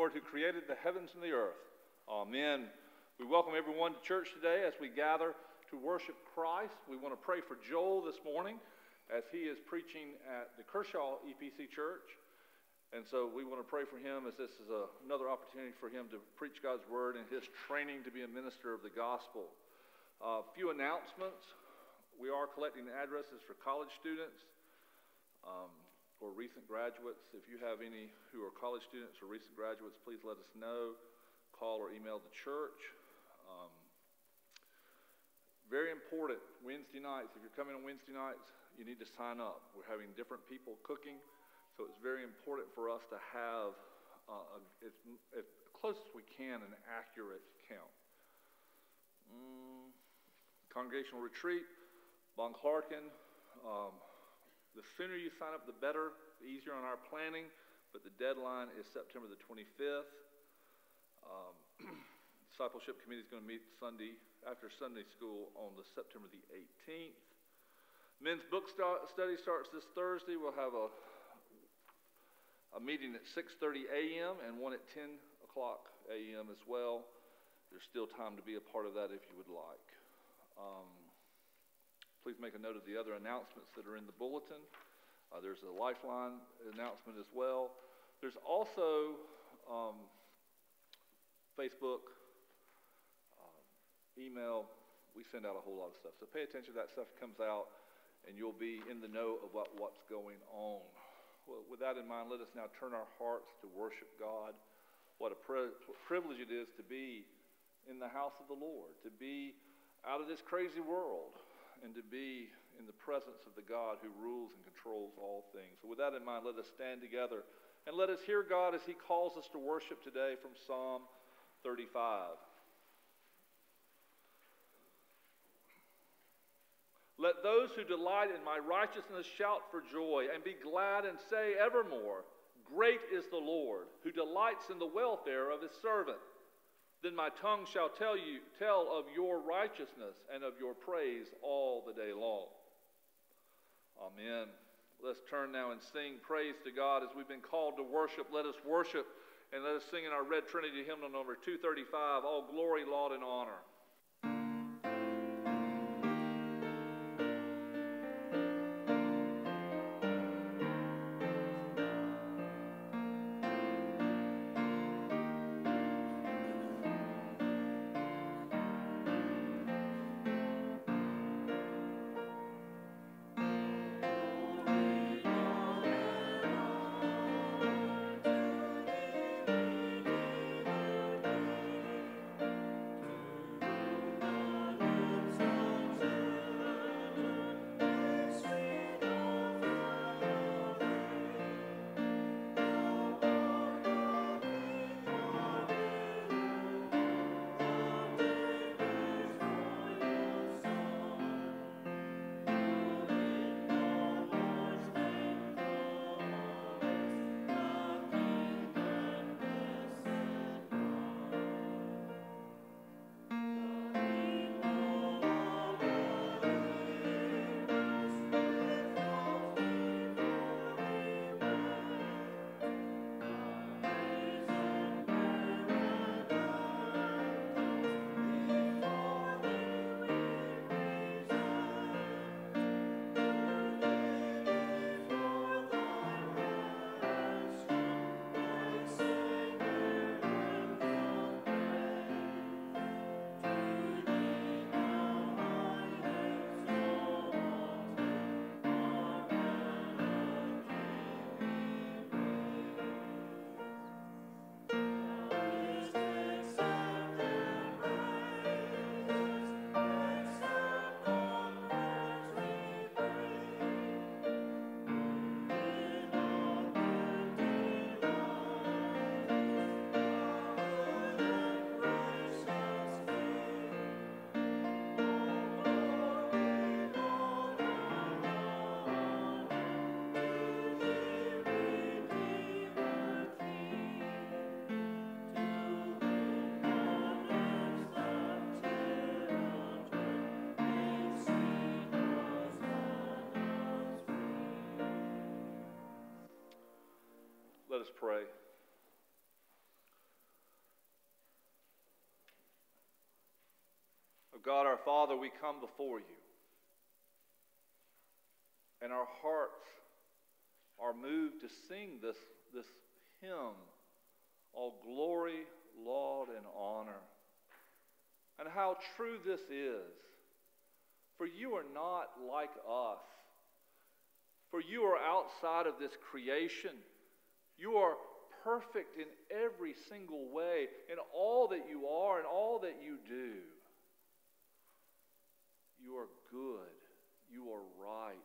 Lord who created the heavens and the earth. Amen. We welcome everyone to church today as we gather to worship Christ. We want to pray for Joel this morning as he is preaching at the Kershaw EPC Church. And so we want to pray for him as this is a, another opportunity for him to preach God's word and his training to be a minister of the gospel. A uh, few announcements. We are collecting addresses for college students um, or recent graduates. If you have any who are college students or recent graduates, please let us know. Call or email the church. Um, very important, Wednesday nights. If you're coming on Wednesday nights, you need to sign up. We're having different people cooking, so it's very important for us to have, uh, as, as, close as we can, an accurate count. Mm, congregational retreat, Bonclarken. Um, the sooner you sign up, the better, the easier on our planning, but the deadline is September the 25th. Um, discipleship committee is going to meet Sunday after Sunday school on the September the 18th. Men's book study starts this Thursday. We'll have a, a meeting at 6.30 a.m. and one at 10 o'clock a.m. as well. There's still time to be a part of that if you would like. Um, please make a note of the other announcements that are in the bulletin. Uh, there's a Lifeline announcement as well. There's also um, Facebook, um, email. We send out a whole lot of stuff. So pay attention to that stuff comes out and you'll be in the know what, what's going on. Well, with that in mind, let us now turn our hearts to worship God. What a pri- privilege it is to be in the house of the Lord, to be out of this crazy world, and to be in the presence of the God who rules and controls all things. So, with that in mind, let us stand together and let us hear God as He calls us to worship today from Psalm 35. Let those who delight in my righteousness shout for joy and be glad and say evermore, Great is the Lord, who delights in the welfare of his servant. Then my tongue shall tell you tell of your righteousness and of your praise all the day long. Amen. Let's turn now and sing praise to God as we've been called to worship. Let us worship and let us sing in our Red Trinity hymnal number 235, All Glory, Laud, and Honor. Let us pray. Oh God, our Father, we come before you, and our hearts are moved to sing this, this hymn, All Glory, Laud, and Honor. And how true this is. For you are not like us, for you are outside of this creation. You are perfect in every single way, in all that you are and all that you do. You are good. You are right.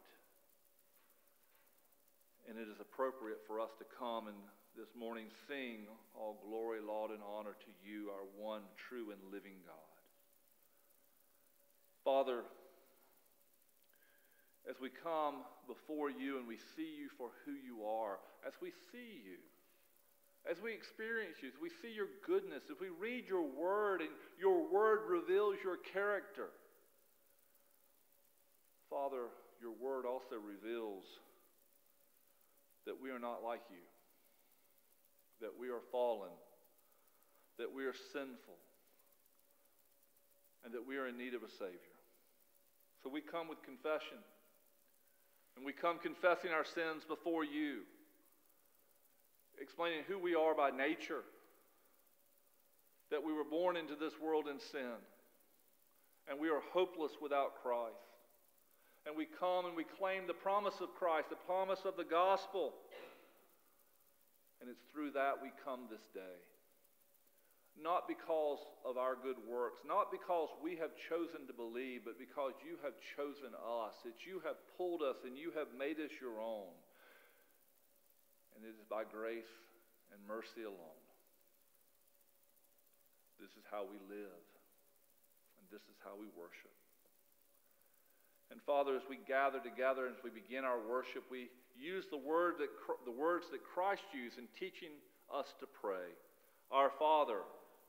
And it is appropriate for us to come and this morning sing all glory, laud, and honor to you, our one true and living God. Father, as we come before you and we see you for who you are, as we see you, as we experience you, as we see your goodness, as we read your word and your word reveals your character, Father, your word also reveals that we are not like you, that we are fallen, that we are sinful, and that we are in need of a Savior. So we come with confession, and we come confessing our sins before you, explaining who we are by nature, that we were born into this world in sin, and we are hopeless without Christ and we come and we claim the promise of Christ, the promise of the gospel. And it's through that we come this day. Not because of our good works, not because we have chosen to believe, but because you have chosen us, that you have pulled us and you have made us your own. And it is by grace and mercy alone. This is how we live, and this is how we worship. And Father, as we gather together, and as we begin our worship, we use the, word that, the words that Christ used in teaching us to pray. Our Father,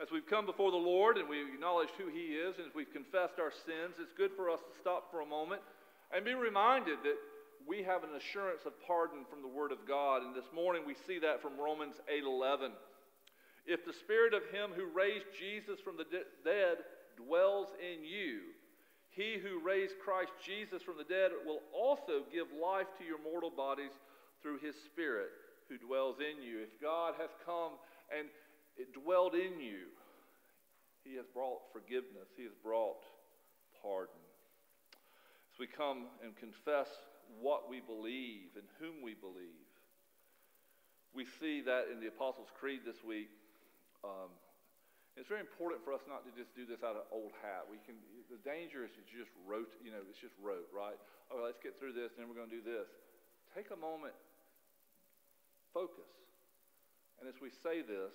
As we've come before the Lord and we've acknowledged who He is and as we've confessed our sins, it's good for us to stop for a moment and be reminded that we have an assurance of pardon from the Word of God. And this morning we see that from Romans 8:11. If the Spirit of Him who raised Jesus from the de- dead dwells in you, he who raised Christ Jesus from the dead will also give life to your mortal bodies through his Spirit who dwells in you. If God has come and it dwelled in you, he has brought forgiveness, he has brought pardon. As we come and confess what we believe and whom we believe, we see that in the Apostles' Creed this week. Um, it's very important for us not to just do this out of old hat. We can. The danger is to just rote. You know, it's just rote, right? Oh, let's get through this, and then we're going to do this. Take a moment. Focus. And as we say this,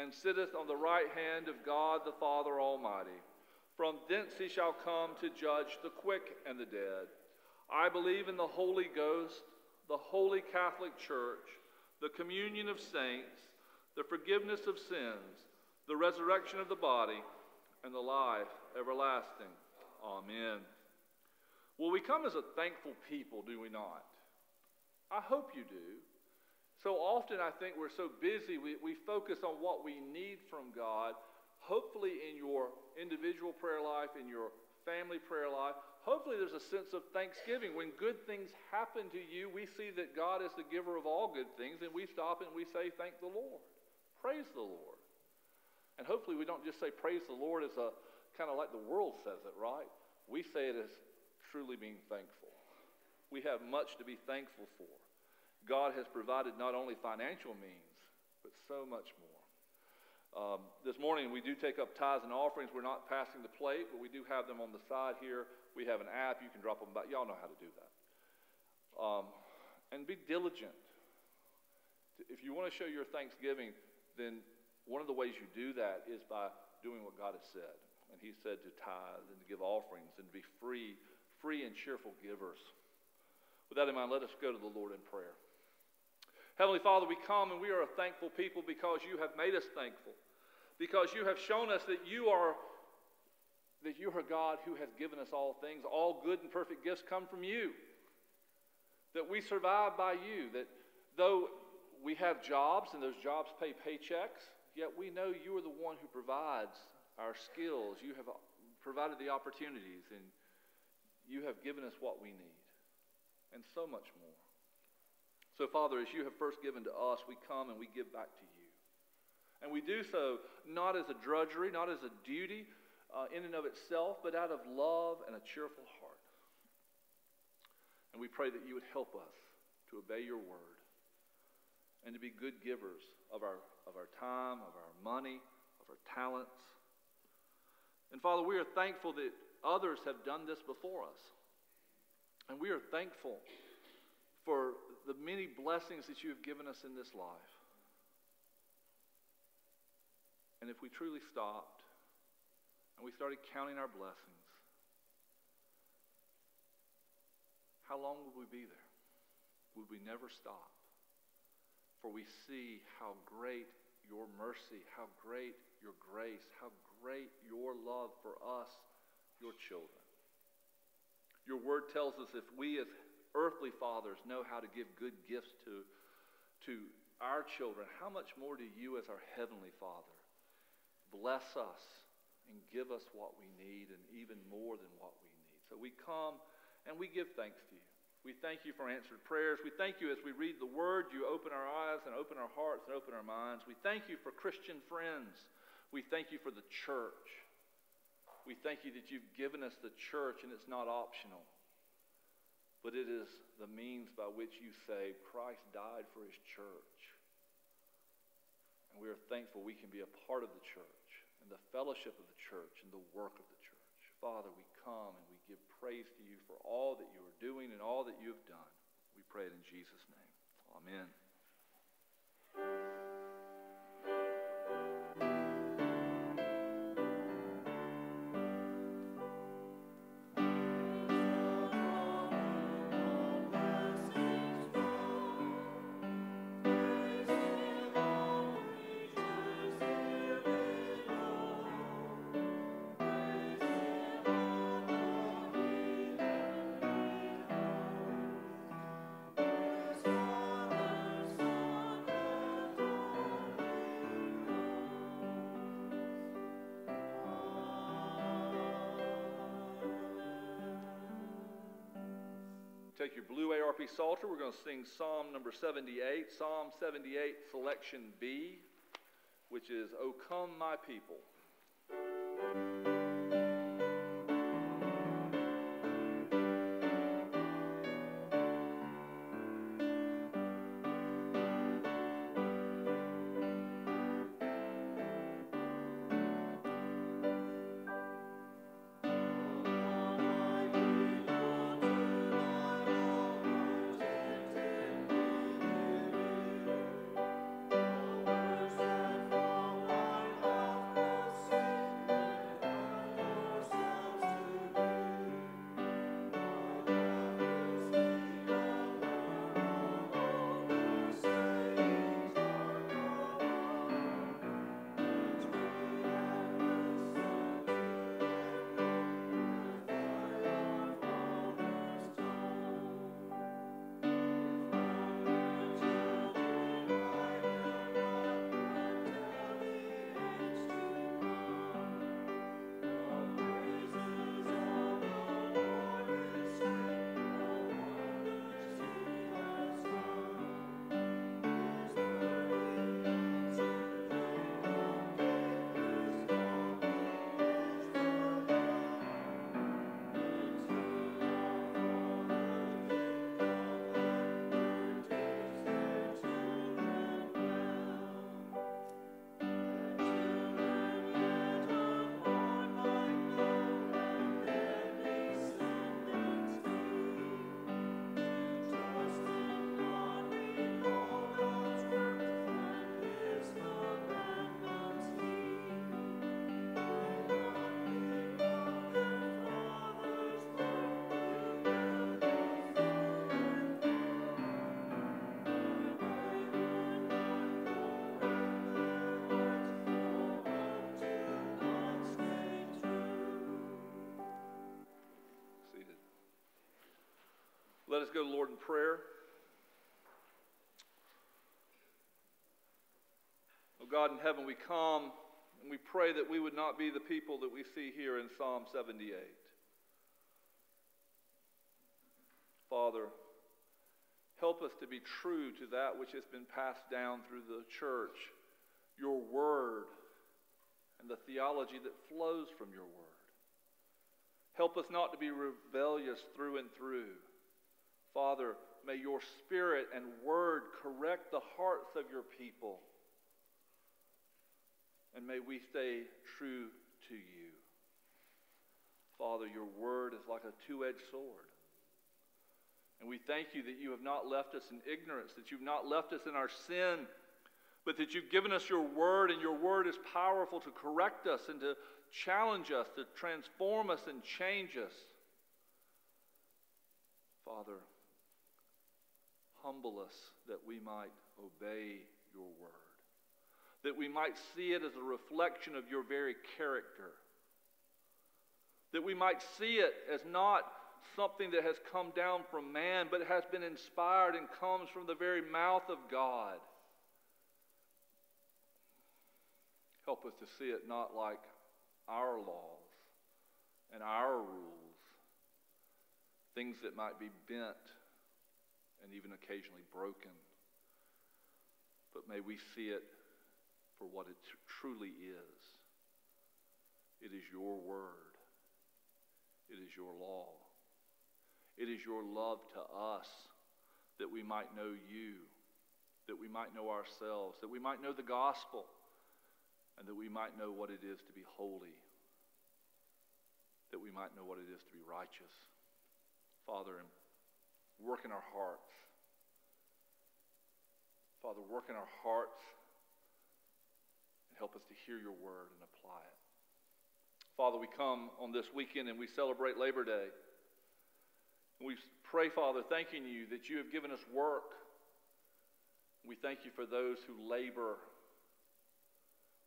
and sitteth on the right hand of God the Father Almighty. From thence he shall come to judge the quick and the dead. I believe in the Holy Ghost, the holy Catholic Church, the communion of saints, the forgiveness of sins the resurrection of the body, and the life everlasting. Amen. Well, we come as a thankful people, do we not? I hope you do. So often, I think we're so busy, we, we focus on what we need from God. Hopefully, in your individual prayer life, in your family prayer life, hopefully there's a sense of thanksgiving. When good things happen to you, we see that God is the giver of all good things, and we stop and we say, Thank the Lord. Praise the Lord. And hopefully we don't just say praise the Lord as a kind of like the world says it, right? We say it as truly being thankful. We have much to be thankful for. God has provided not only financial means, but so much more. Um, this morning we do take up tithes and offerings. We're not passing the plate, but we do have them on the side here. We have an app. You can drop them back. Y'all know how to do that. Um, and be diligent. If you want to show your thanksgiving, then one of the ways you do that is by doing what God has said. And He said to tithe and to give offerings and to be free, free and cheerful givers. With that in mind, let us go to the Lord in prayer. Heavenly Father, we come and we are a thankful people because you have made us thankful. Because you have shown us that you are that you are God who has given us all things. All good and perfect gifts come from you. That we survive by you. That though we have jobs and those jobs pay paychecks, yet we know you are the one who provides our skills. You have provided the opportunities and you have given us what we need and so much more. So, Father, as you have first given to us, we come and we give back to you. And we do so not as a drudgery, not as a duty uh, in and of itself, but out of love and a cheerful heart. And we pray that you would help us to obey your word and to be good givers of our, of our time, of our money, of our talents. And Father, we are thankful that others have done this before us. And we are thankful for the many blessings that you have given us in this life. And if we truly stopped and we started counting our blessings, how long would we be there? Would we never stop? For we see how great your mercy, how great your grace, how great your love for us, your children. Your word tells us if we as earthly fathers know how to give good gifts to, to our children, how much more do you as our heavenly Father bless us and give us what we need and even more than what we need. So we come and we give thanks to you. We thank you for answered prayers. We thank you as we read the word, you open our eyes and open our hearts and open our minds. We thank you for Christian friends. We thank you for the church. We thank you that you've given us the church and it's not optional, but it is the means by which you say Christ died for his church. And we are thankful we can be a part of the church and the fellowship of the church and the work of the church. Father, we come and we give praise to you for all that you are doing and all that you have done. We pray it in Jesus' name. Amen. Take your blue ARP Psalter. We're going to sing Psalm number 78, Psalm 78, selection B, which is, O come, my people. Let us go to Lord in prayer. Oh God in heaven, we come and we pray that we would not be the people that we see here in Psalm 78. Father, help us to be true to that which has been passed down through the church, your word, and the theology that flows from your word. Help us not to be rebellious through and through. Father, may your spirit and word correct the hearts of your people. And may we stay true to you. Father, your word is like a two edged sword. And we thank you that you have not left us in ignorance, that you've not left us in our sin, but that you've given us your word, and your word is powerful to correct us and to challenge us, to transform us and change us. Father, humble us that we might obey your word, that we might see it as a reflection of your very character, that we might see it as not something that has come down from man, but has been inspired and comes from the very mouth of God. Help us to see it not like our laws and our rules, things that might be bent and even occasionally broken. But may we see it for what it truly is. It is your word. It is your law. It is your love to us that we might know you, that we might know ourselves, that we might know the gospel, and that we might know what it is to be holy, that we might know what it is to be righteous. Father, work in our hearts. Father, work in our hearts and help us to hear your word and apply it. Father, we come on this weekend and we celebrate Labor Day. And We pray, Father, thanking you that you have given us work. We thank you for those who labor,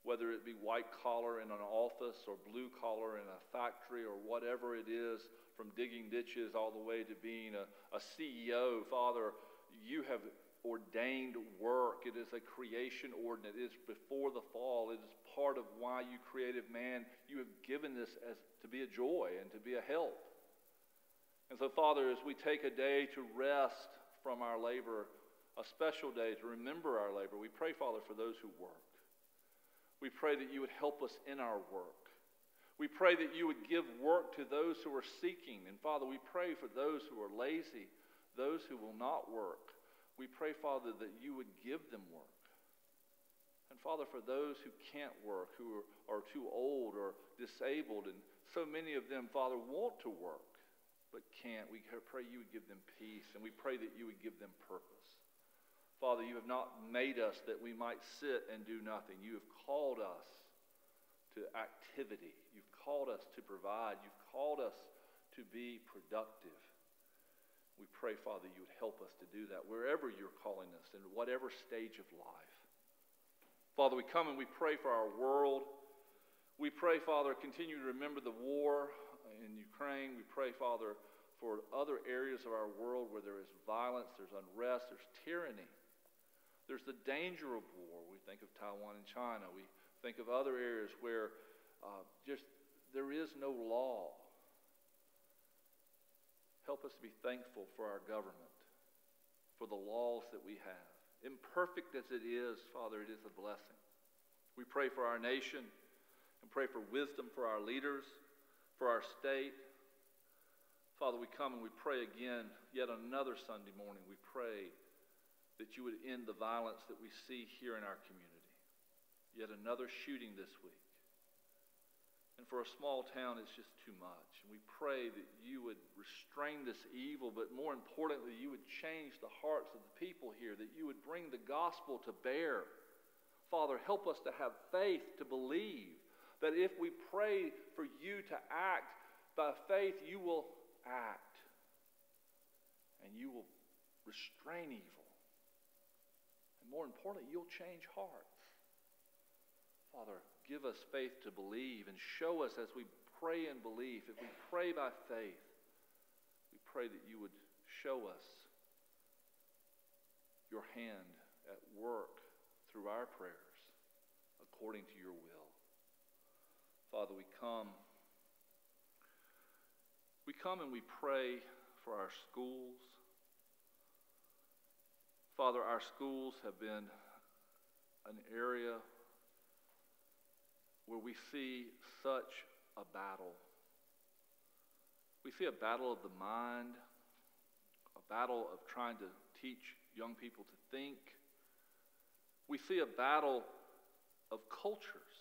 whether it be white collar in an office or blue collar in a factory or whatever it is, from digging ditches all the way to being a, a CEO. Father, you have ordained work. It is a creation ordinance. It is before the fall. It is part of why you created man. You have given this as to be a joy and to be a help. And so, Father, as we take a day to rest from our labor, a special day to remember our labor, we pray, Father, for those who work. We pray that you would help us in our work. We pray that you would give work to those who are seeking. And Father, we pray for those who are lazy, those who will not work. We pray, Father, that you would give them work. And Father, for those who can't work, who are, are too old or disabled, and so many of them, Father, want to work but can't. We pray you would give them peace, and we pray that you would give them purpose. Father, you have not made us that we might sit and do nothing. You have called us to activity. Called us to provide. You've called us to be productive. We pray, Father, you would help us to do that wherever you're calling us, in whatever stage of life. Father, we come and we pray for our world. We pray, Father, continue to remember the war in Ukraine. We pray, Father, for other areas of our world where there is violence, there's unrest, there's tyranny. There's the danger of war. We think of Taiwan and China. We think of other areas where uh, just there is no law. Help us to be thankful for our government, for the laws that we have. Imperfect as it is, Father, it is a blessing. We pray for our nation and pray for wisdom for our leaders for our state. Father, we come and we pray again, yet another Sunday morning. We pray that you would end the violence that we see here in our community. Yet another shooting this week. And for a small town, it's just too much. And we pray that you would restrain this evil, but more importantly, you would change the hearts of the people here, that you would bring the gospel to bear. Father, help us to have faith to believe that if we pray for you to act by faith, you will act. And you will restrain evil. And more importantly, you'll change hearts. Father, give us faith to believe and show us as we pray in belief. If we pray by faith, we pray that you would show us your hand at work through our prayers according to your will. Father, we come. We come and we pray for our schools. Father, our schools have been an area where we see such a battle. We see a battle of the mind, a battle of trying to teach young people to think. We see a battle of cultures,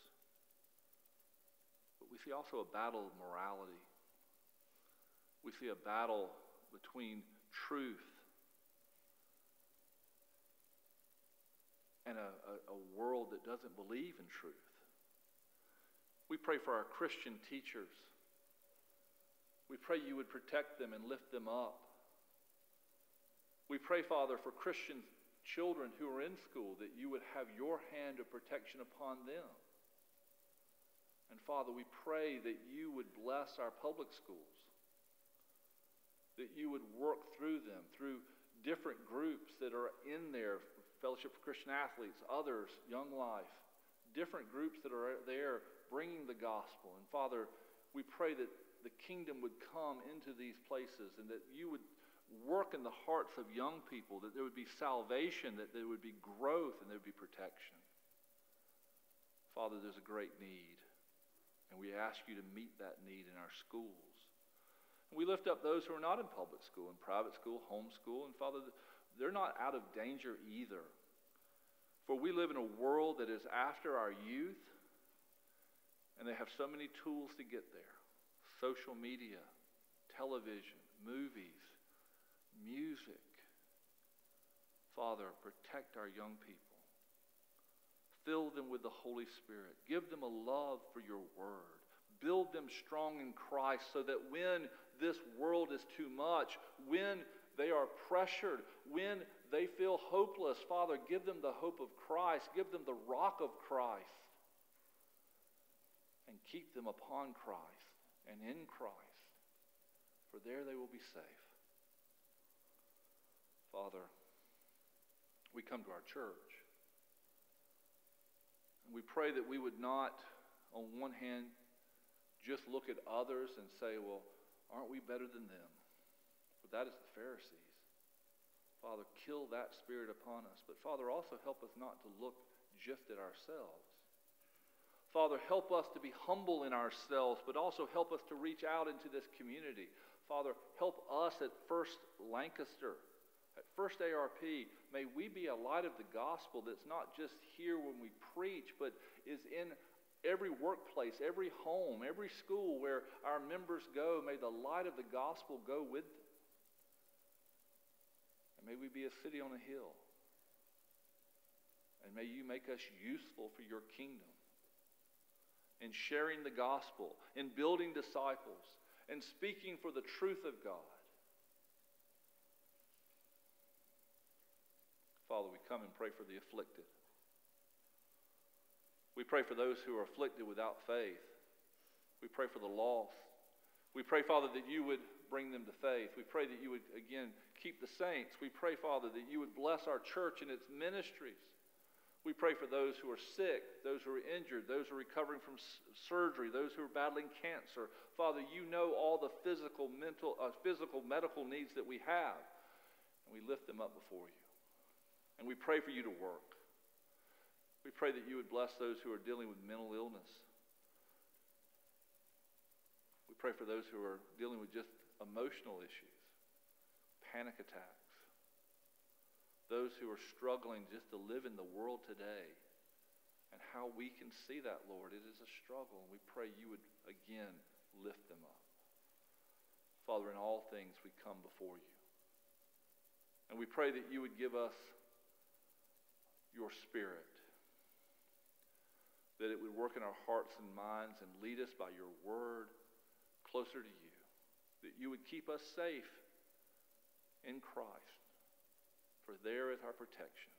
but we see also a battle of morality. We see a battle between truth and a, a, a, world that doesn't believe in truth. Pray for our Christian teachers. We pray you would protect them and lift them up. We pray, Father, for Christian children who are in school that you would have your hand of protection upon them. And Father, we pray that you would bless our public schools, that you would work through them, through different groups that are in there Fellowship for Christian Athletes, others, Young Life, different groups that are there bringing the gospel. And Father, we pray that the kingdom would come into these places and that you would work in the hearts of young people, that there would be salvation, that there would be growth, and there would be protection. Father, there's a great need, and we ask you to meet that need in our schools. And we lift up those who are not in public school, in private school, homeschool, and Father, they're not out of danger either. For we live in a world that is after our youth, and they have so many tools to get there social media, television, movies, music. Father, protect our young people. Fill them with the Holy Spirit. Give them a love for your word. Build them strong in Christ so that when this world is too much, when they are pressured, when they feel hopeless, Father, give them the hope of Christ. Give them the rock of Christ. And keep them upon Christ and in Christ, for there they will be safe. Father, we come to our church. And we pray that we would not, on one hand, just look at others and say, well, aren't we better than them? For that is the Pharisees. Father, kill that spirit upon us. But Father, also help us not to look just at ourselves. Father, help us to be humble in ourselves, but also help us to reach out into this community. Father, help us at First Lancaster at First ARP, may we be a light of the gospel that's not just here when we preach, but is in every workplace, every home, every school where our members go. May the light of the gospel go with them. And may we be a city on a hill. And may you make us useful for your kingdom in sharing the gospel, in building disciples, and speaking for the truth of God. Father, we come and pray for the afflicted. We pray for those who are afflicted without faith. We pray for the lost. We pray, Father, that you would bring them to faith. We pray that you would, again, keep the saints. We pray, Father, that you would bless our church and its ministries. We pray for those who are sick, those who are injured, those who are recovering from surgery, those who are battling cancer. Father, you know all the physical, mental, uh, physical, medical needs that we have, and we lift them up before you. And we pray for you to work. We pray that you would bless those who are dealing with mental illness. We pray for those who are dealing with just emotional issues, panic attacks, those who are struggling just to live in the world today, and how we can see that, Lord. It is a struggle, and we pray you would again lift them up. Father, in all things we come before you. And we pray that you would give us your Spirit. That it would work in our hearts and minds and lead us by your word closer to you. That you would keep us safe in Christ, for there is our protection.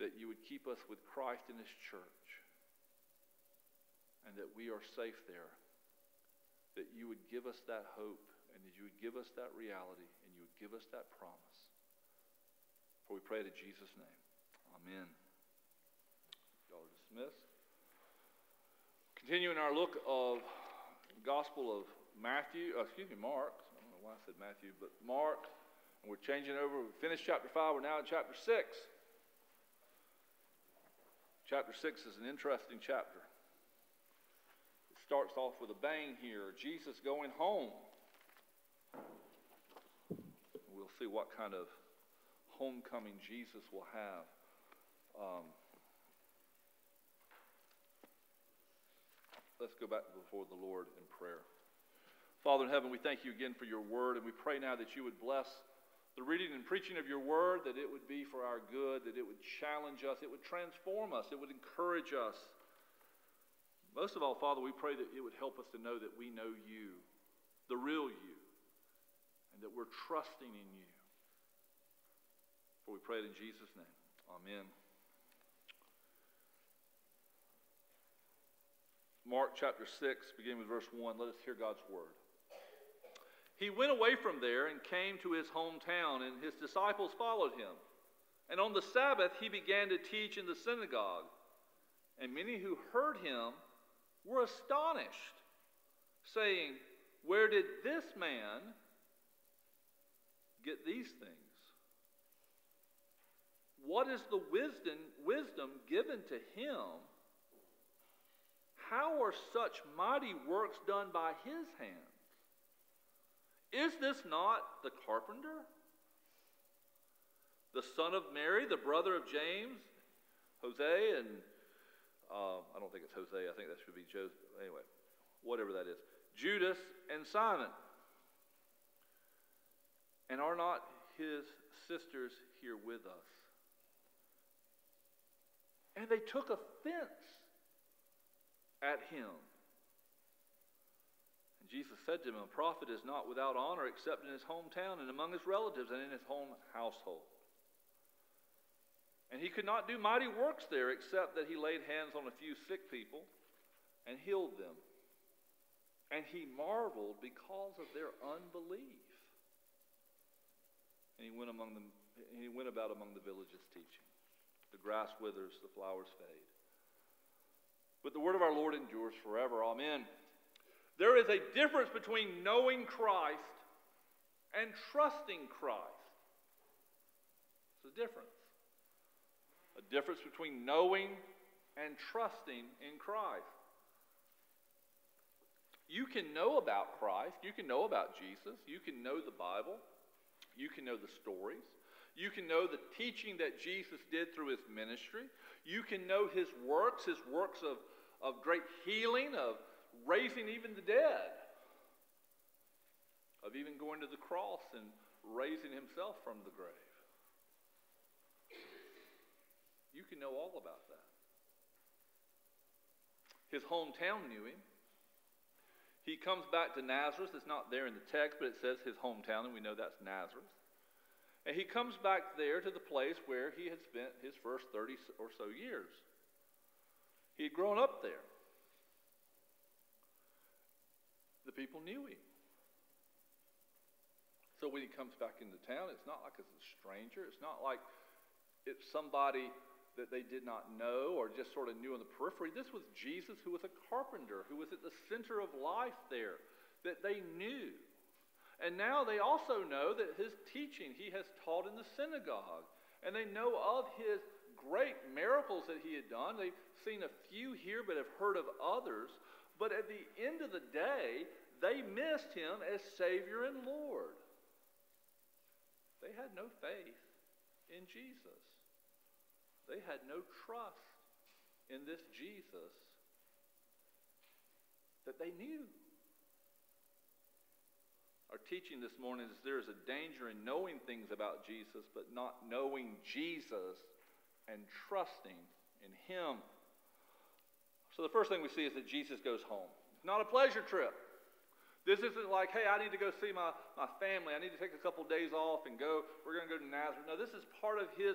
That you would keep us with Christ in his church, and that we are safe there. That you would give us that hope, and that you would give us that reality, and you would give us that promise. For we pray it in Jesus' name. Amen. Y'all are dismissed. Continuing our look of Gospel of Matthew, uh, excuse me, Mark. I don't know why I said Matthew, but Mark. We're changing over. We finished chapter 5. We're now in chapter 6. Chapter 6 is an interesting chapter. It starts off with a bang here Jesus going home. We'll see what kind of homecoming Jesus will have. Um, let's go back before the Lord in prayer. Father in heaven, we thank you again for your word, and we pray now that you would bless the reading and preaching of your word, that it would be for our good, that it would challenge us, it would transform us, it would encourage us. Most of all, Father, we pray that it would help us to know that we know you, the real you, and that we're trusting in you. For we pray it in Jesus' name. Amen. Mark chapter 6, beginning with verse 1. Let us hear God's word. He went away from there and came to his hometown, and his disciples followed him. And on the Sabbath, he began to teach in the synagogue. And many who heard him were astonished, saying, Where did this man get these things? What is the wisdom, wisdom given to him? How are such mighty works done by his hands? Is this not the carpenter? The son of Mary, the brother of James, Jose, and uh, I don't think it's Jose, I think that should be Joseph. Anyway, whatever that is. Judas and Simon. And are not his sisters here with us? And they took offense at him. Jesus said to him, A prophet is not without honor except in his hometown and among his relatives and in his home household. And he could not do mighty works there except that he laid hands on a few sick people and healed them. And he marveled because of their unbelief. And he went among them, he went about among the villages teaching. The grass withers, the flowers fade. But the word of our Lord endures forever. Amen. There is a difference between knowing Christ and trusting Christ. It's a difference. A difference between knowing and trusting in Christ. You can know about Christ. You can know about Jesus. You can know the Bible. You can know the stories. You can know the teaching that Jesus did through his ministry. You can know his works, his works of, of great healing, of raising even the dead, of even going to the cross and raising himself from the grave. You can know all about that. His hometown knew him. He comes back to Nazareth. It's not there in the text, but it says his hometown, and we know that's Nazareth. And he comes back there to the place where he had spent his first 30 or so years. He had grown up there. The people knew him. So when he comes back into town, it's not like it's a stranger. It's not like it's somebody that they did not know or just sort of knew on the periphery. This was Jesus who was a carpenter, who was at the center of life there, that they knew. And now they also know that his teaching he has taught in the synagogue. And they know of his great miracles that he had done. They've seen a few here, but have heard of others. But at the end of the day, they missed him as Savior and Lord. They had no faith in Jesus. They had no trust in this Jesus that they knew. Our teaching this morning is there is a danger in knowing things about Jesus, but not knowing Jesus and trusting in Him. So the first thing we see is that Jesus goes home. Not a pleasure trip. This isn't like, hey, I need to go see my, my family. I need to take a couple days off and go. We're going to go to Nazareth. No, this is part of his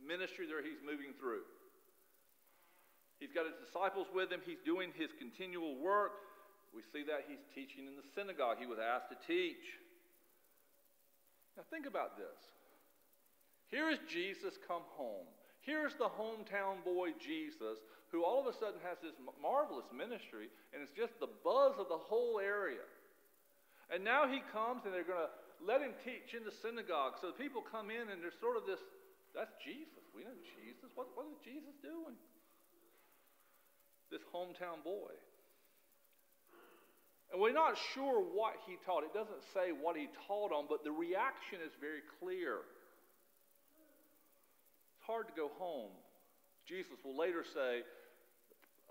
ministry that he's moving through. He's got his disciples with him. He's doing his continual work. We see that he's teaching in the synagogue. He was asked to teach. Now, think about this. Here is Jesus come home. Here's the hometown boy Jesus, who all of a sudden has this marvelous ministry, and it's just the buzz of the whole area. And now he comes, and they're going to let him teach in the synagogue. So people come in, and there's sort of this that's Jesus. We know Jesus. What, what is Jesus doing? This hometown boy. And we're not sure what he taught. It doesn't say what he taught on, but the reaction is very clear. It's hard to go home. Jesus will later say,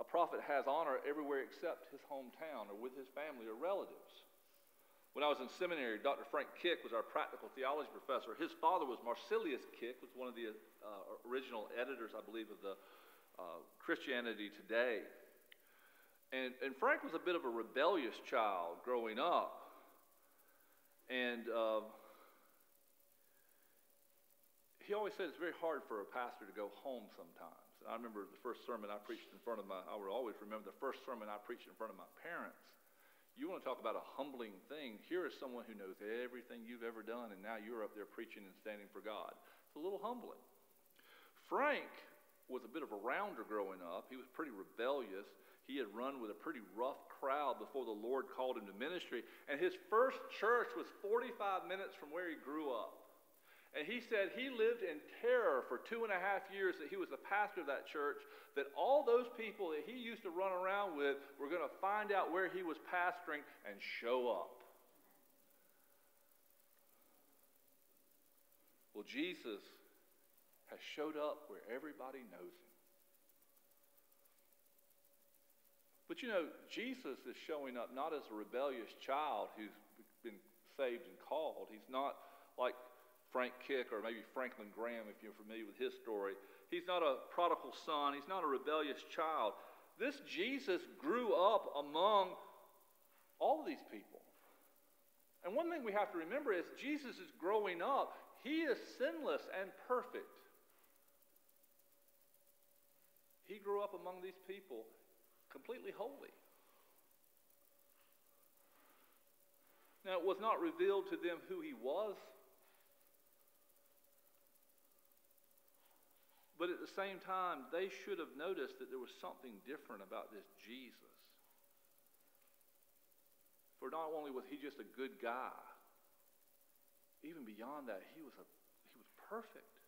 a prophet has honor everywhere except his hometown or with his family or relatives. When I was in seminary, Dr. Frank Kik was our practical theology professor. His father was Marcellus Kik, was one of the uh, original editors, I believe, of the uh, Christianity Today. And, and Frank was a bit of a rebellious child growing up. And uh, he always said it's very hard for a pastor to go home sometimes. I remember the first sermon I preached in front of my, I will always remember the first sermon I preached in front of my parents. You want to talk about a humbling thing. Here is someone who knows everything you've ever done, and now you're up there preaching and standing for God. It's a little humbling. Frank was a bit of a rounder growing up. He was pretty rebellious. He had run with a pretty rough crowd before the Lord called him to ministry. And his first church was 45 minutes from where he grew up. And he said he lived in terror for two and a half years that he was the pastor of that church, that all those people that he used to run around with were going to find out where he was pastoring and show up. Well, Jesus has showed up where everybody knows him. But you know, Jesus is showing up not as a rebellious child who's been saved and called. He's not Frank Kik or maybe Franklin Graham, if you're familiar with his story. He's not a prodigal son, he's not a rebellious child. This Jesus grew up among all of these people. And one thing we have to remember is Jesus is growing up, he is sinless and perfect. He grew up among these people completely holy. Now, it was not revealed to them who he was But at the same time, they should have noticed that there was something different about this Jesus. For not only was he just a good guy, even beyond that, he was, a, he was perfect.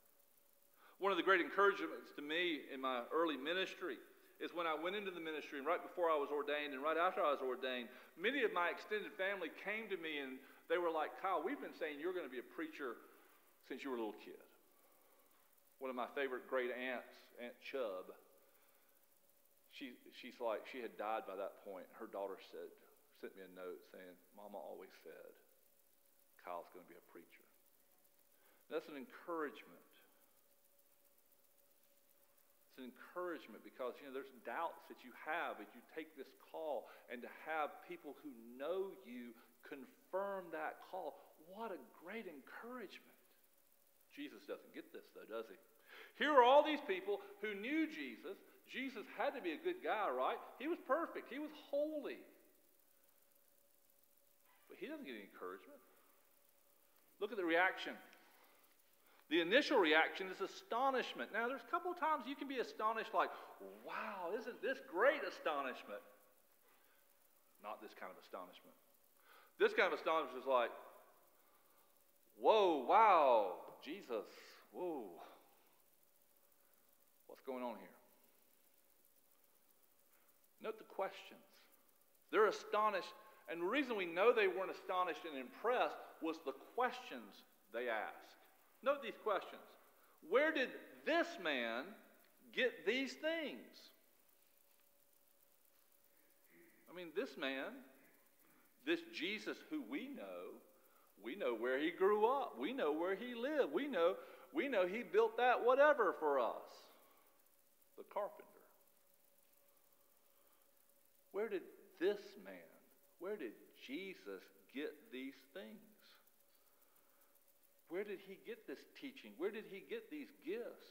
One of the great encouragements to me in my early ministry is when I went into the ministry, and right before I was ordained and right after I was ordained, many of my extended family came to me and they were like, Kyle, we've been saying you're going to be a preacher since you were a little kid. One of my favorite great aunts, Aunt Chubb, she, she's like, she had died by that point. Her daughter said, sent me a note saying, Mama always said, Kyle's going to be a preacher. That's an encouragement. It's an encouragement because you know there's doubts that you have as you take this call and to have people who know you confirm that call. What a great encouragement. Jesus doesn't get this, though, does he? Here are all these people who knew Jesus. Jesus had to be a good guy, right? He was perfect, he was holy. But he doesn't get any encouragement. Look at the reaction. The initial reaction is astonishment. Now, there's a couple of times you can be astonished, like, wow, isn't this great astonishment? Not this kind of astonishment. This kind of astonishment is like, whoa, wow, Jesus, whoa. What's going on here? Note the questions. They're astonished. And the reason we know they weren't astonished and impressed was the questions they asked. Note these questions Where did this man get these things? I mean, this man, this Jesus who we know, we know where he grew up. We know where he lived. We know, we know he built that whatever for us. The carpenter. Where did this man, where did Jesus get these things? Where did he get this teaching? Where did he get these gifts?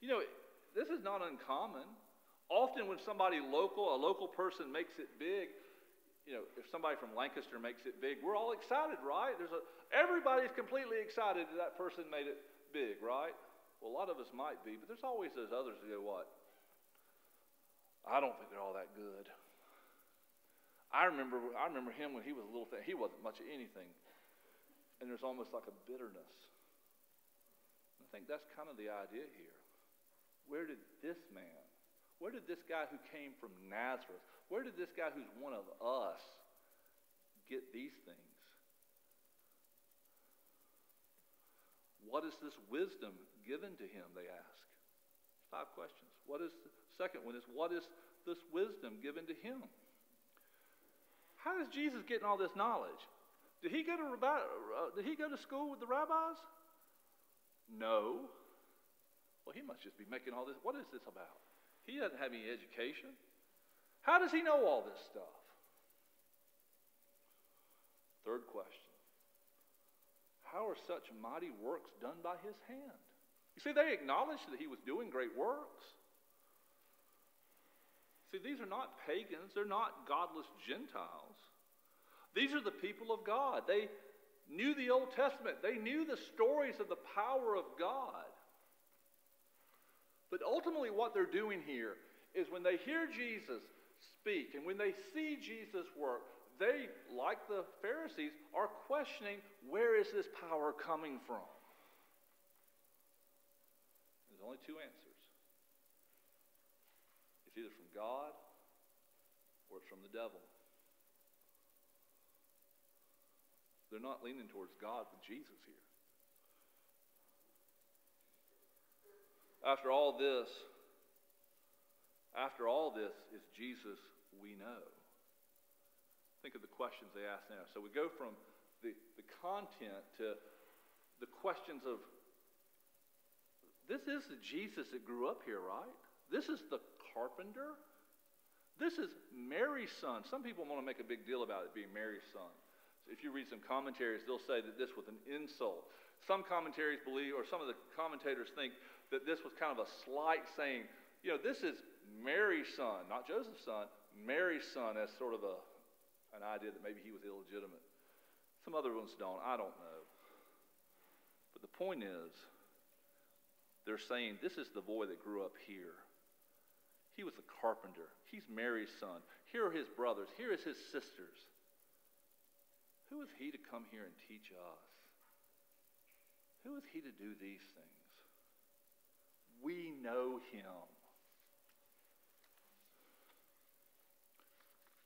You know, this is not uncommon. Often, when somebody local, a local person makes it big, you know, if somebody from Lancaster makes it big, we're all excited, right? There's a, everybody's completely excited that that person made it big, right? Well, a lot of us might be, but there's always those others who go, what? I don't think they're all that good. I remember, I remember him when he was a little thing. He wasn't much of anything. And there's almost like a bitterness. I think that's kind of the idea here. Where did this man, where did this guy who came from Nazareth, where did this guy who's one of us get these things? What is this wisdom given to him, they ask. Five questions. What is the second one is what is this wisdom given to him? How is Jesus getting all this knowledge? Did he go to uh, did he go to school with the rabbis? No. Well, he must just be making all this. What is this about? He doesn't have any education. How does he know all this stuff? Third question How are such mighty works done by his hand? You see, they acknowledged that he was doing great works. See, these are not pagans, they're not godless Gentiles. These are the people of God. They knew the Old Testament, they knew the stories of the power of God. But ultimately, what they're doing here is when they hear Jesus speak and when they see Jesus work, they, like the Pharisees, are questioning where is this power coming from? There's only two answers it's either from God or it's from the devil. They're not leaning towards God with Jesus here. After all this, after all this is Jesus we know. Think of the questions they ask now. So we go from the, the content to the questions of this is the Jesus that grew up here, right? This is the carpenter. This is Mary's son. Some people want to make a big deal about it being Mary's son. So if you read some commentaries, they'll say that this was an insult. Some commentaries believe, or some of the commentators think, that this was kind of a slight saying, you know, this is Mary's son, not Joseph's son, Mary's son, as sort of a, an idea that maybe he was illegitimate. Some other ones don't. I don't know. But the point is, they're saying, This is the boy that grew up here. He was a carpenter. He's Mary's son. Here are his brothers. Here is his sisters. Who is he to come here and teach us? Who is he to do these things? We know him.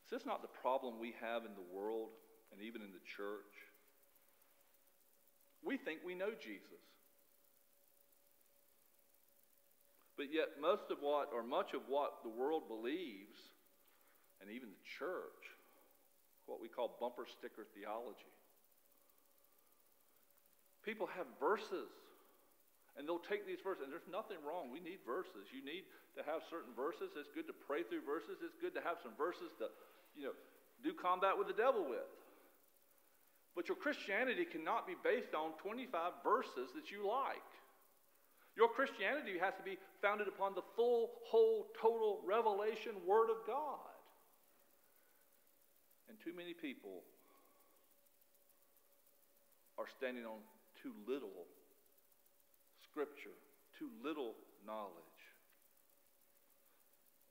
Is this not the problem we have in the world and even in the church? We think we know Jesus. But yet, most of what, or much of what the world believes, and even the church, what we call bumper sticker theology. People have verses, and they'll take these verses, and there's nothing wrong. We need verses. You need to have certain verses. It's good to pray through verses. It's good to have some verses to, you know, do combat with the devil with. But your Christianity cannot be based on 25 verses that you like. Your Christianity has to be founded upon the full, whole, total revelation Word of God. And too many people are standing on too little scripture, too little knowledge.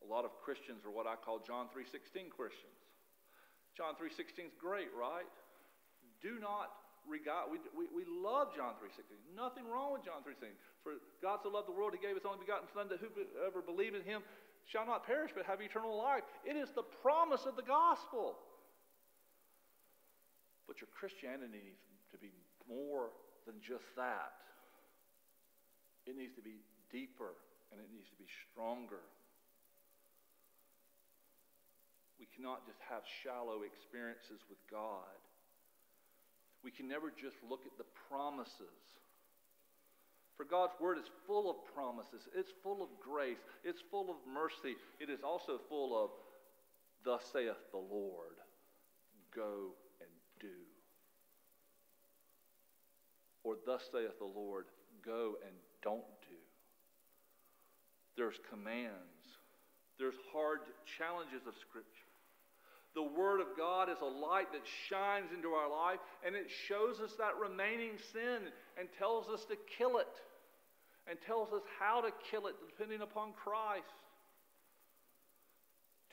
A lot of Christians are what I call John 3:16 Christians. John 3:16 is great, right? Do not regard, we, we, we love John 3.16. Nothing wrong with John 3.16. For God so loved the world, he gave his only begotten Son, that whoever believes in him shall not perish, but have eternal life. It is the promise of the gospel. But your Christianity needs to be more than just that. It needs to be deeper and it needs to be stronger. We cannot just have shallow experiences with God. We can never just look at the promises. For God's word is full of promises, it's full of grace, it's full of mercy, it is also full of, Thus saith the Lord, go and do. Or, Thus saith the Lord, go and don't do. There's commands, there's hard challenges of Scripture. The Word of God is a light that shines into our life and it shows us that remaining sin and tells us to kill it and tells us how to kill it depending upon Christ.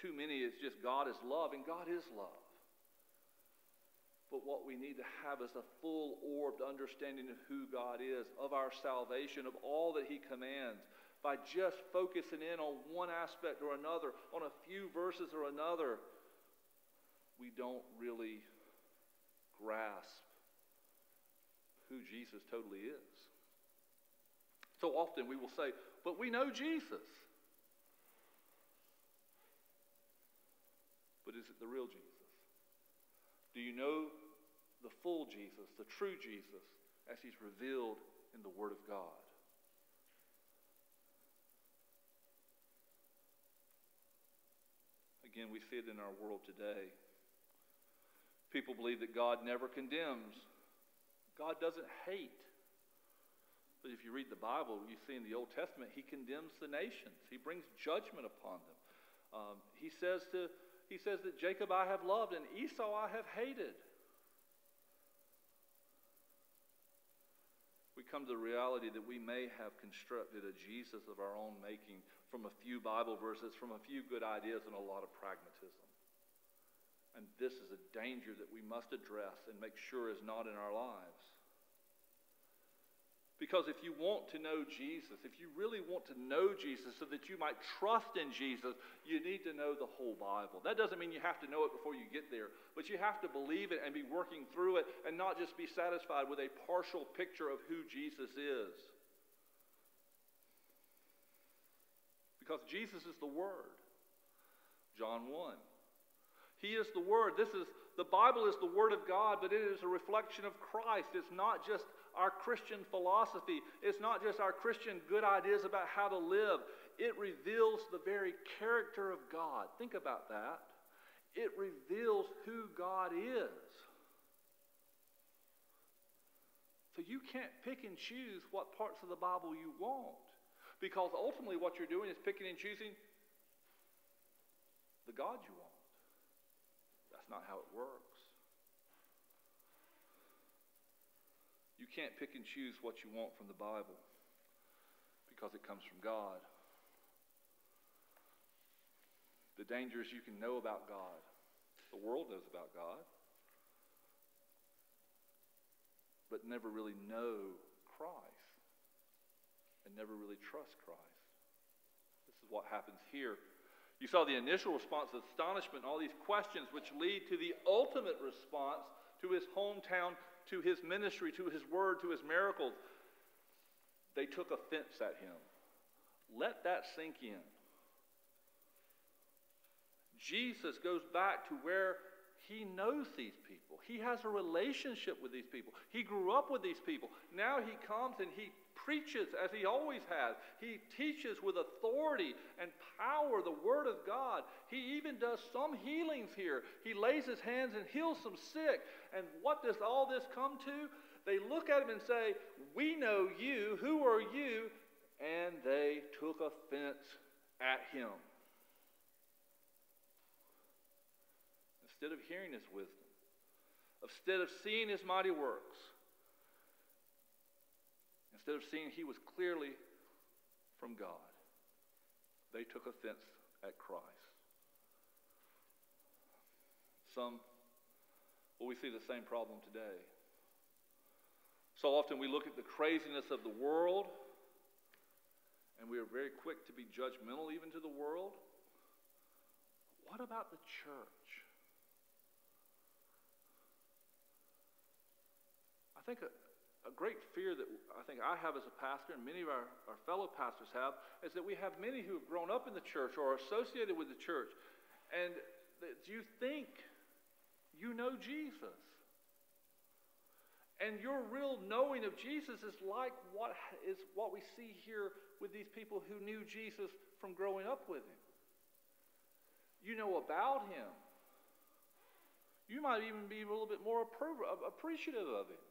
Too many is just God is love, and God is love. But what we need to have is a full orbed understanding of who God is, of our salvation, of all that He commands. By just focusing in on one aspect or another, on a few verses or another, we don't really grasp who Jesus totally is. So often we will say, but we know Jesus. But is it the real Jesus? Do you know the full Jesus, the true Jesus, as he's revealed in the Word of God? Again, we see it in our world today. People believe that God never condemns. God doesn't hate. But if you read the Bible, you see in the Old Testament, he condemns the nations. He brings judgment upon them. Um, he says to he says that Jacob I have loved and Esau I have hated. We come to the reality that we may have constructed a Jesus of our own making from a few Bible verses, from a few good ideas, and a lot of pragmatism. And this is a danger that we must address and make sure is not in our lives. Because if you want to know Jesus, if you really want to know Jesus so that you might trust in Jesus, you need to know the whole Bible. That doesn't mean you have to know it before you get there, but you have to believe it and be working through it and not just be satisfied with a partial picture of who Jesus is. Because Jesus is the Word. John 1. He is the Word. This is the Bible is the Word of God, but it is a reflection of Christ. It's not just our Christian philosophy. It's not just our Christian good ideas about how to live. It reveals the very character of God. Think about that. It reveals who God is. So you can't pick and choose what parts of the Bible you want. Because ultimately, what you're doing is picking and choosing the God you want. Not how it works. You can't pick and choose what you want from the Bible because it comes from God. The danger is you can know about God. The world knows about God, but never really know Christ and never really trust Christ. This is what happens here. You saw the initial response astonishment, all these questions, which lead to the ultimate response to his hometown to his ministry, to his word, to his miracles, they took offense at him. Let that sink in. Jesus goes back to where he knows these people. He has a relationship with these people. He grew up with these people. Now he comes and he preaches as he always has. He teaches with authority and power the Word of God. He even does some healings here. He lays his hands and heals some sick. And what does all this come to? They look at him and say, We know you. Who are you? And they took offense at him. Instead of hearing his wisdom, instead of seeing his mighty works, Instead of seeing he was clearly from God, they took offense at Christ. Some, well, we see the same problem today. So often we look at the craziness of the world and we are very quick to be judgmental even to the world. What about the church? I think a great fear that I think I have as a pastor and many of our, our fellow pastors have is that we have many who have grown up in the church or are associated with the church, and that you think you know Jesus. And your real knowing of Jesus is like what is what we see here with these people who knew Jesus from growing up with him. You know about him. You might even be a little bit more appreciative of him.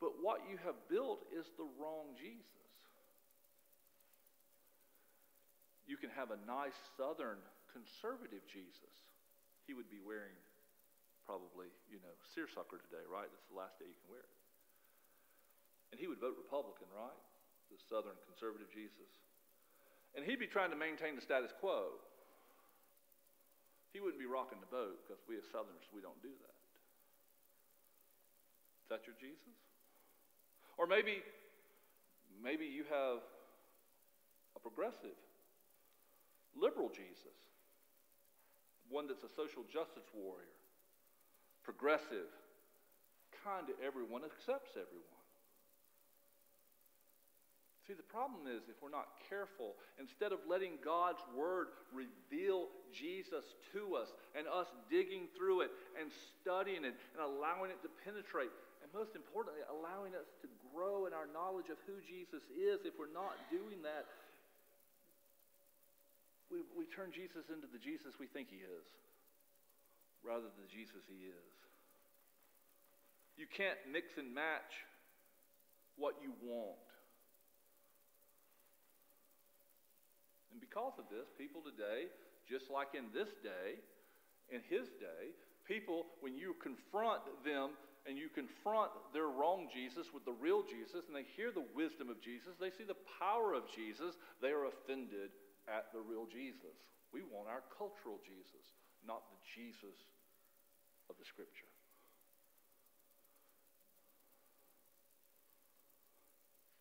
But what you have built is the wrong Jesus. You can have a nice southern conservative Jesus. He would be wearing probably, you know, seersucker today, right? That's the last day you can wear it. And he would vote Republican, right? The southern conservative Jesus. And he'd be trying to maintain the status quo. He wouldn't be rocking the boat because we as Southerners, we don't do that. Is that your Jesus? Or maybe, maybe you have a progressive, liberal Jesus, one that's a social justice warrior, progressive, kind to everyone, accepts everyone. See, the problem is if we're not careful, instead of letting God's Word reveal Jesus to us and us digging through it and studying it and allowing it to penetrate, and most importantly, allowing us to grow in our knowledge of who Jesus is, if we're not doing that, we, we turn Jesus into the Jesus we think he is rather than the Jesus he is. You can't mix and match what you want. And because of this, people today, just like in this day, in his day, people, when you confront them and you confront their wrong Jesus with the real Jesus, and they hear the wisdom of Jesus, they see the power of Jesus, they are offended at the real Jesus. We want our cultural Jesus, not the Jesus of the Scripture.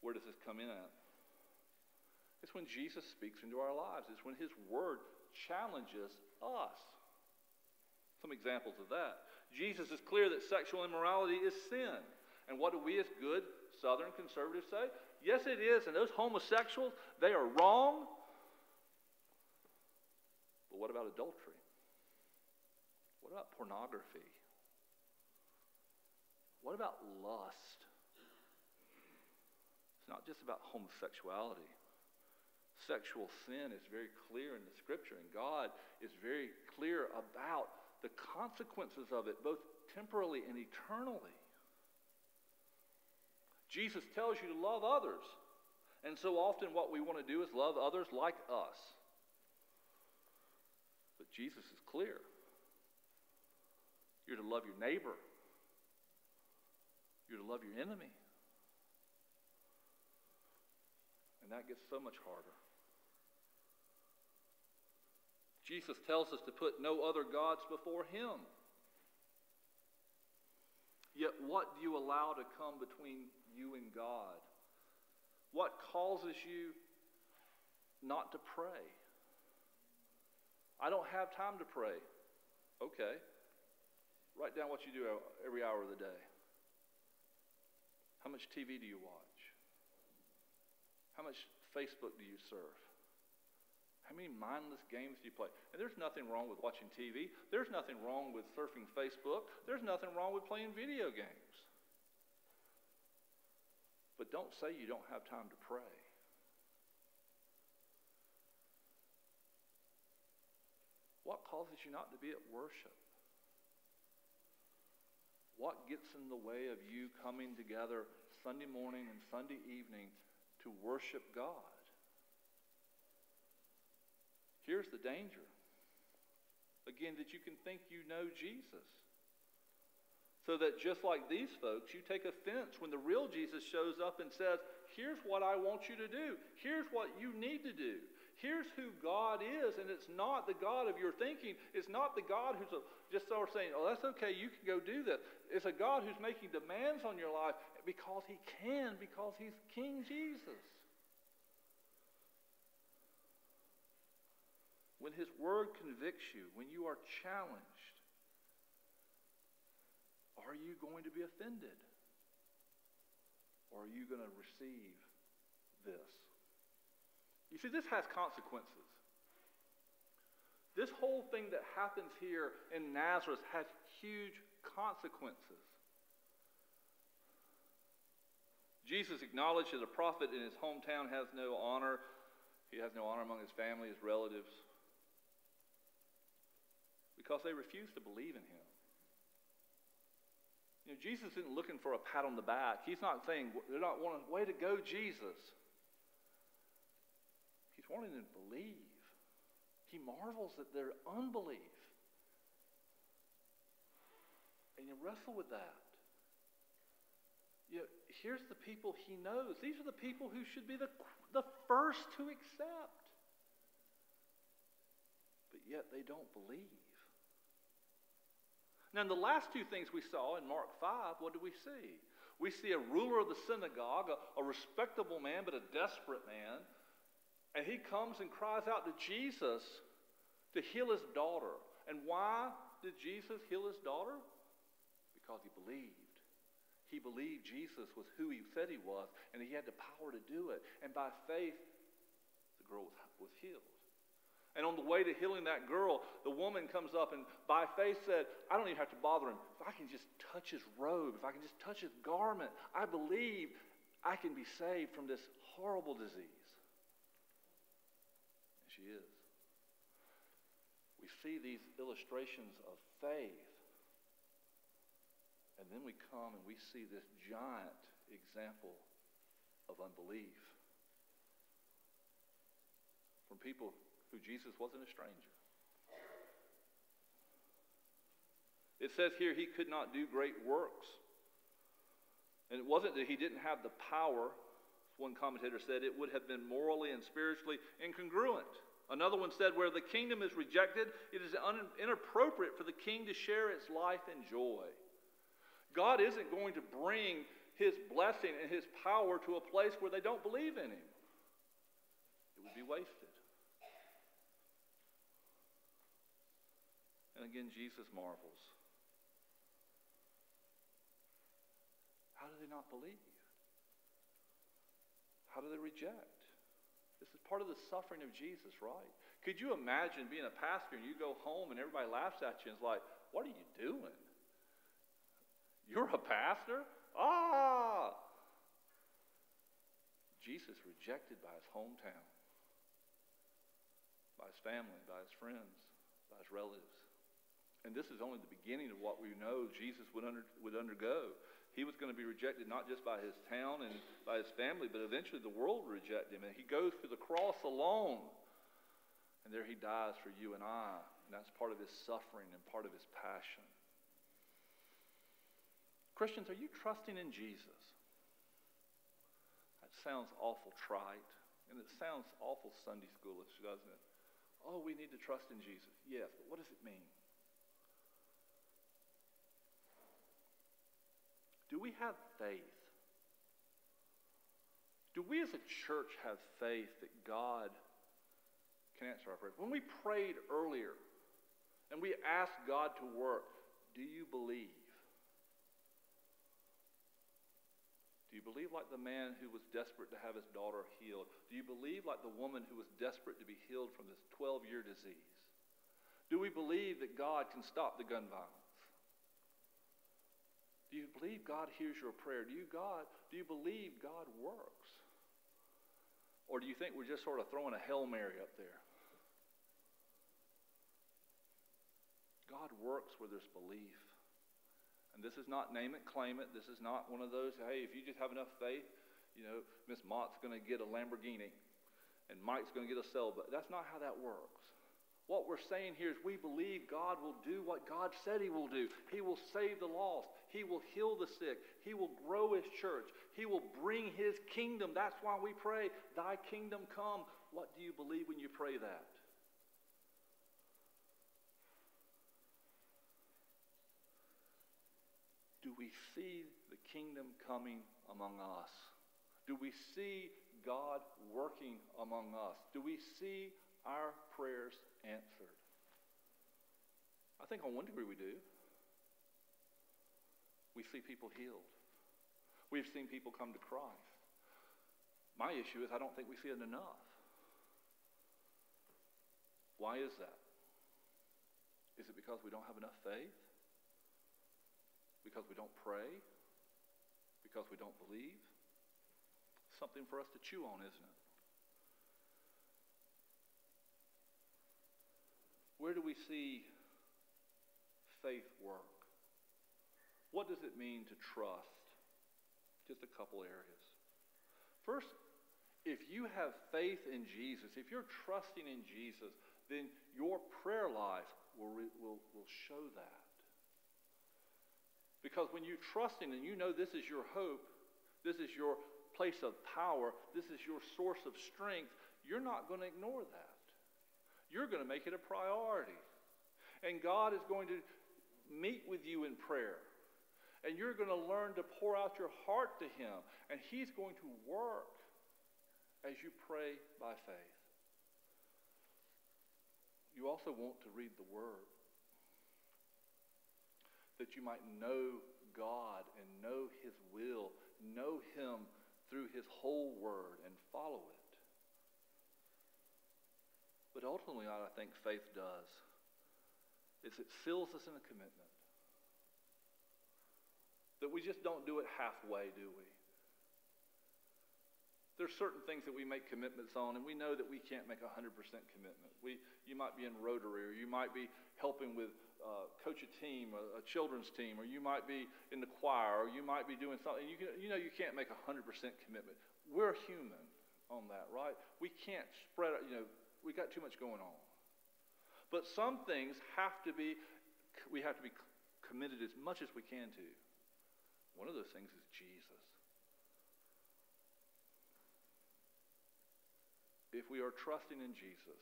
Where does this come in at? It's when Jesus speaks into our lives. It's when his word challenges us. Some examples of that. Jesus is clear that sexual immorality is sin. And what do we as good Southern conservatives say? Yes, it is. And those homosexuals, they are wrong. But what about adultery? What about pornography? What about lust? It's not just about homosexuality sexual sin is very clear in the scripture, and God is very clear about the consequences of it, both temporally and eternally. Jesus tells you to love others. And so often, what we want to do is love others like us. But Jesus is clear. You're to love your neighbor, you're to love your enemy. And that gets so much harder. Jesus tells us to put no other gods before him. Yet, what do you allow to come between you and God? What causes you not to pray? I don't have time to pray. Okay. Write down what you do every hour of the day. How much TV do you watch? How much Facebook do you surf? How many mindless games do you play? And there's nothing wrong with watching TV. There's nothing wrong with surfing Facebook. There's nothing wrong with playing video games. But don't say you don't have time to pray. What causes you not to be at worship? What gets in the way of you coming together Sunday morning and Sunday evening to worship God? Here's the danger. Again, that you can think you know Jesus. So that just like these folks, you take offense when the real Jesus shows up and says, Here's what I want you to do. Here's what you need to do. Here's who God is, and it's not the God of your thinking. It's not the God who's a, just sort of saying, Oh, that's okay, you can go do this. It's a God who's making demands on your life because He can, because He's King Jesus. When His Word convicts you, when you are challenged, are you going to be offended? Or are you going to receive this? You see, this has consequences. This whole thing that happens here in Nazareth has huge consequences. Jesus acknowledged that a prophet in his hometown has no honor. He has no honor among his family, his relatives because they refused to believe in him. You know, Jesus isn't looking for a pat on the back. He's not saying, they're not wanting, way to go, Jesus. He's wanting them to believe. He marvels at their unbelief. And you wrestle with that. You know, here's the people he knows. These are the people who should be the, the first to accept. But yet they don't believe. Now, in the last two things we saw in Mark 5, what do we see? We see a ruler of the synagogue, a, a respectable man, but a desperate man. And he comes and cries out to Jesus to heal his daughter. And why did Jesus heal his daughter? Because he believed. He believed Jesus was who he said he was, and he had the power to do it. And by faith, the girl was, was healed. And on the way to healing that girl, the woman comes up and by faith said, I don't even have to bother him. If I can just touch his robe, if I can just touch his garment, I believe I can be saved from this horrible disease. And she is. We see these illustrations of faith. And then we come and we see this giant example of unbelief from people who Jesus wasn't a stranger. It says here he could not do great works. And it wasn't that he didn't have the power. One commentator said it would have been morally and spiritually incongruent. Another one said, where the kingdom is rejected, it is un- inappropriate for the king to share its life and joy. God isn't going to bring his blessing and his power to a place where they don't believe in him. It would be wasted. And again, Jesus marvels. How do they not believe? How do they reject? This is part of the suffering of Jesus, right? Could you imagine being a pastor and you go home and everybody laughs at you and is like, What are you doing? You're a pastor? Ah! Jesus rejected by his hometown, by his family, by his friends, by his relatives. And this is only the beginning of what we know Jesus would, under, would undergo. He was going to be rejected not just by his town and by his family, but eventually the world would reject him. And he goes to the cross alone. And there he dies for you and I. And that's part of his suffering and part of his passion. Christians, are you trusting in Jesus? That sounds awful trite. And it sounds awful Sunday schoolish, doesn't it? Oh, we need to trust in Jesus. Yes, but what does it mean? Do we have faith? Do we as a church have faith that God can answer our prayers? When we prayed earlier and we asked God to work, do you believe? Do you believe like the man who was desperate to have his daughter healed? Do you believe like the woman who was desperate to be healed from this 12 year disease? Do we believe that God can stop the gun violence? Do you believe God hears your prayer? Do you God do you believe God works? Or do you think we're just sort of throwing a Hail Mary up there? God works where there's belief. And this is not name it, claim it. This is not one of those, hey, if you just have enough faith, you know, Miss Mott's going to get a Lamborghini and Mike's going to get a cell. sailboat. That's not how that works. What we're saying here is we believe God will do what God said He will do. He will save the lost. He will heal the sick. He will grow His church. He will bring His kingdom. That's why we pray, Thy kingdom come. What do you believe when you pray that? Do we see the kingdom coming among us? Do we see God working among us? Do we see our prayers answered? I think on one degree we do. We see people healed. We've seen people come to Christ. My issue is I don't think we see it enough. Why is that? Is it because we don't have enough faith? Because we don't pray? Because we don't believe? Something for us to chew on, isn't it? Where do we see faith work? What does it mean to trust? Just a couple areas. First, if you have faith in Jesus, if you're trusting in Jesus, then your prayer life will, will, will show that. Because when you're trusting and you know this is your hope, this is your place of power, this is your source of strength, you're not going to ignore that. You're going to make it a priority. And God is going to meet with you in prayer. And you're going to learn to pour out your heart to Him. And He's going to work as you pray by faith. You also want to read the Word that you might know God and know His will, know Him through His whole Word and follow it. But ultimately, what I think faith does is it seals us in a commitment. That we just don't do it halfway, do we? There's certain things that we make commitments on, and we know that we can't make a 100% commitment. We, you might be in Rotary, or you might be helping with uh, coach a team, a, a, children's team, or you might be in the choir, or you might be doing something. You, can, you know you can't make a 100% commitment. We're human on that, right? We can't spread, you know, we got too much going on. But some things have to be, we have to be committed as much as we can to. One of those things is Jesus. if we are trusting in Jesus,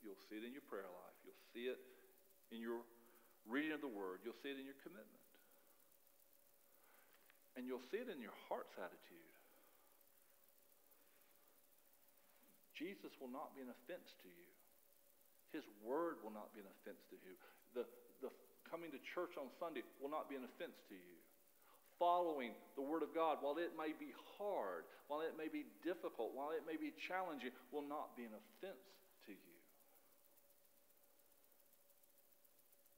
you'll see it in your prayer life. You'll see it in your reading of the Word. You'll see it in your commitment. And you'll see it in your heart's attitude. Jesus will not be an offense to you. His Word will not be an offense to you. The, the coming to church on Sunday will not be an offense to you following the Word of God, while it may be hard, while it may be difficult, while it may be challenging, will not be an offense to you.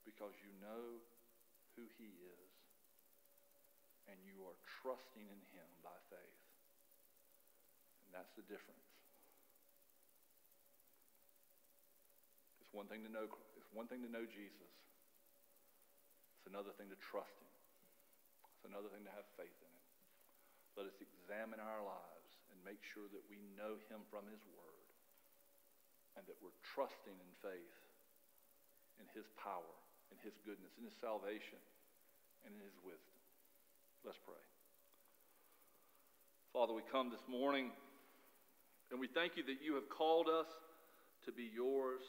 Because you know who He is, and you are trusting in Him by faith. And that's the difference. It's one thing to know, it's one thing to know Jesus. It's another thing to trust Him. It's another thing to have faith in it. Let us examine our lives and make sure that we know him from his word and that we're trusting in faith in his power, in his goodness, in his salvation, and in his wisdom. Let's pray. Father, we come this morning and we thank you that you have called us to be yours.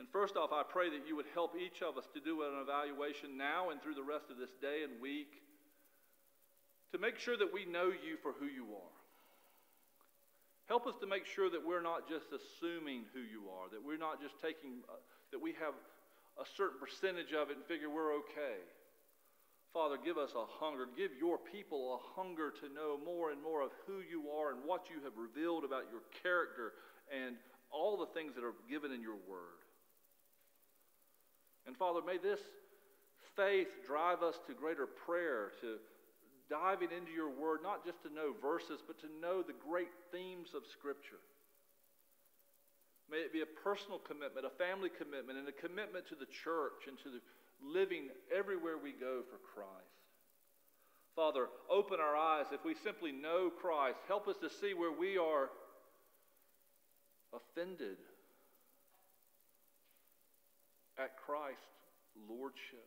And first off, I pray that you would help each of us to do an evaluation now and through the rest of this day and week to make sure that we know you for who you are. Help us to make sure that we're not just assuming who you are, that we're not just taking, uh, that we have a certain percentage of it and figure we're okay. Father, give us a hunger. Give your people a hunger to know more and more of who you are and what you have revealed about your character and all the things that are given in your word. And Father, may this faith drive us to greater prayer, to diving into your word, not just to know verses, but to know the great themes of Scripture. May it be a personal commitment, a family commitment, and a commitment to the church and to the living everywhere we go for Christ. Father, open our eyes if we simply know Christ. Help us to see where we are offended at Christ's lordship.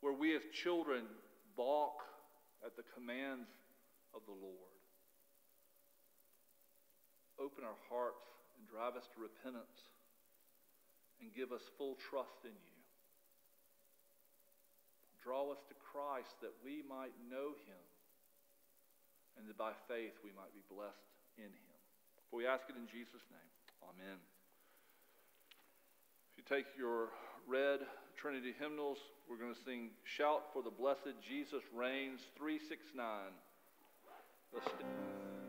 Where we as children balk at the commands of the Lord. Open our hearts and drive us to repentance and give us full trust in you. Draw us to Christ that we might know him and that by faith we might be blessed in him. For we ask it in Jesus' name. Amen you take your red Trinity hymnals, we're going to sing Shout for the Blessed Jesus Reigns 369. Let's This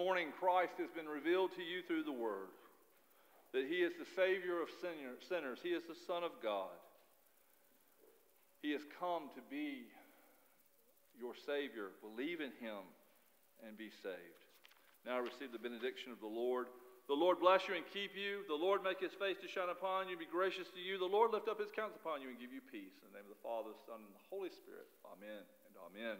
morning, Christ has been revealed to you through the Word. That He is the Savior of sinners, He is the Son of God. He has come to be your Savior. Believe in Him and be saved. Now receive the benediction of the Lord. The Lord bless you and keep you. The Lord make his face to shine upon you and be gracious to you. The Lord lift up his countenance upon you and give you peace. In the name of the Father, the Son, and the Holy Spirit. Amen and amen.